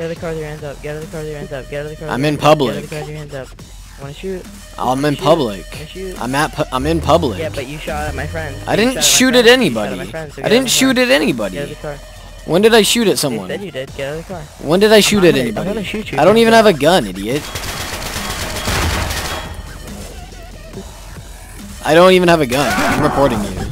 Get out of the car with your hands up. Get out of the car with your hands up. Get out of the car. with I'm your in hands up. Get out public. of the car with your hands up. Wanna shoot? I'm in Shoot. public. Shoot? I'm at. Pu I'm in public. Yeah, but you shot at my friend. I didn't shoot at anybody. my friend, so I didn't shoot car. at anybody. Get out of the car. When did I shoot at They someone? said you did. Get out of the car. When did I shoot I'm at gonna- I'm gonna anybody? shoot you I don't even have a gun, idiot. I don't even have a gun. I'm reporting you.